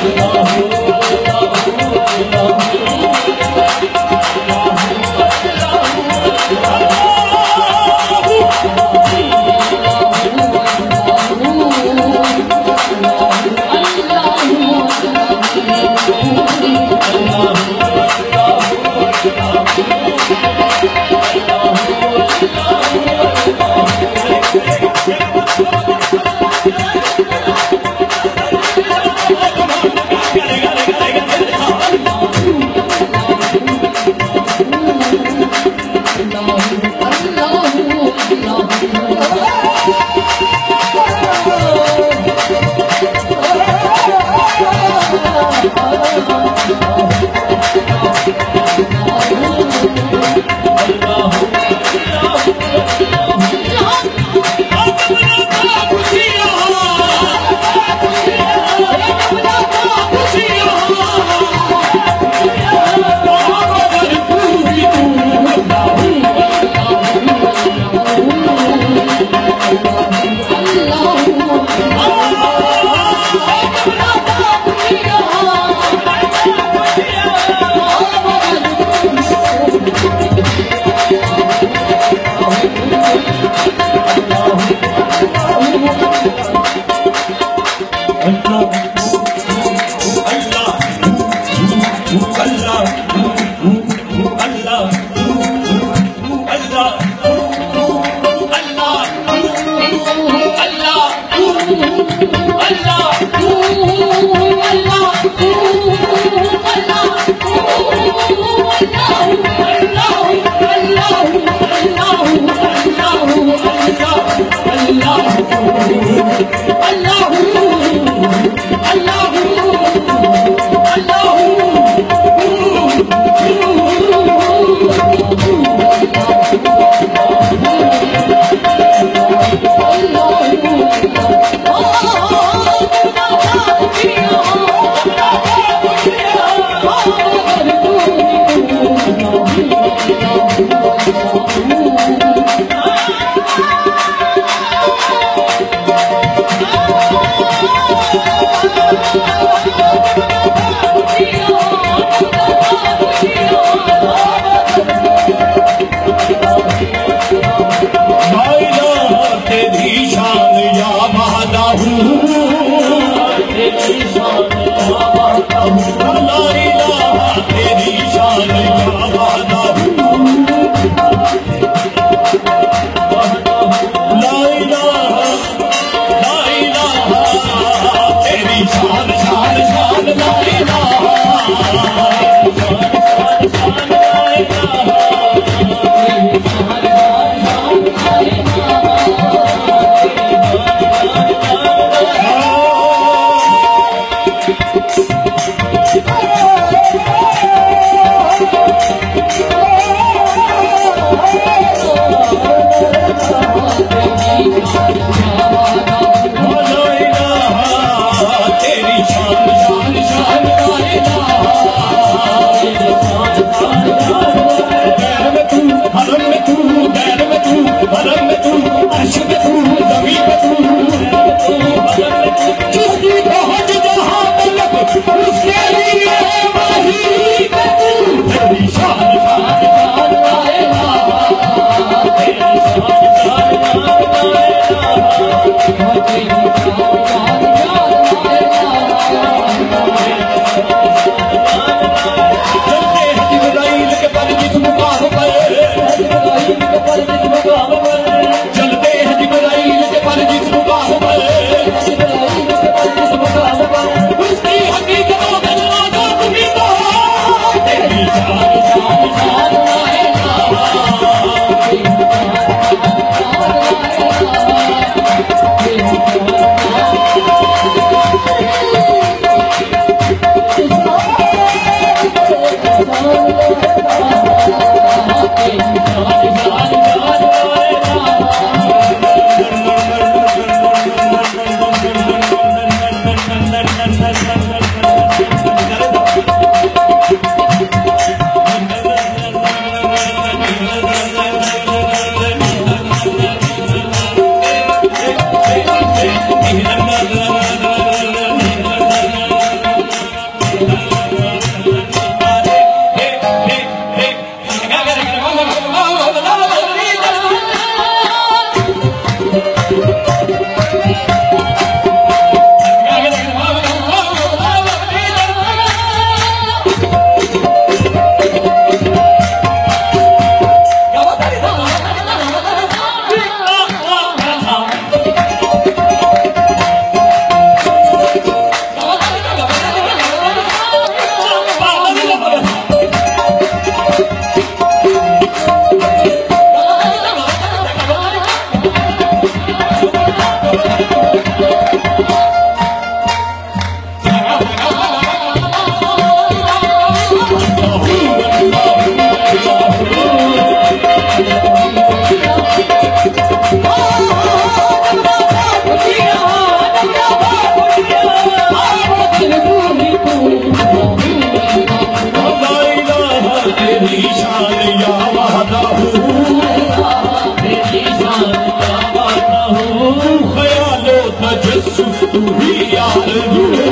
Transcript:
Oh, oh, oh, oh. پره دها لاي لا هاي لا भरिशालैया महर We Rüyalı Güle